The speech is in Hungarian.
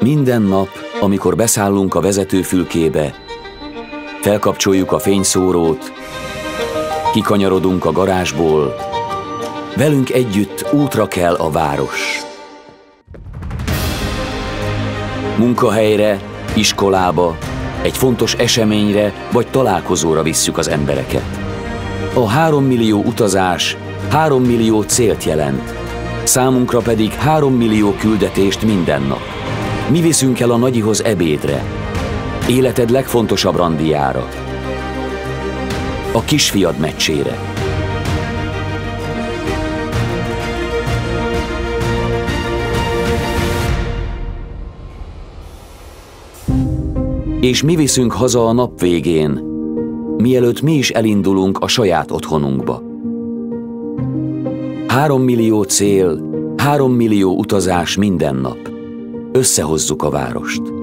Minden nap, amikor beszállunk a vezetőfülkébe, felkapcsoljuk a fényszórót, kikanyarodunk a garázsból, velünk együtt útra kell a város. Munkahelyre, iskolába, egy fontos eseményre vagy találkozóra visszük az embereket. A három millió utazás három millió célt jelent, számunkra pedig három millió küldetést minden nap. Mi viszünk el a nagyihoz ebédre, életed legfontosabb randiára, a kisfiad meccsére. És mi viszünk haza a nap végén, mielőtt mi is elindulunk a saját otthonunkba. Három millió cél, három millió utazás minden nap. Összehozzuk a várost.